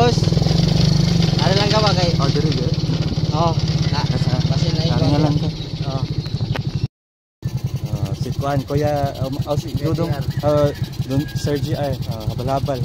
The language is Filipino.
Boss. Ano lang gawa kay? Oh, diri diri. Oh, na. Kasi na ikaw. Ano lang ka? Oh. Ah, si Kuan Kuya, um, oh, si Dudong, uh, Sir GR, uh, habal-habal.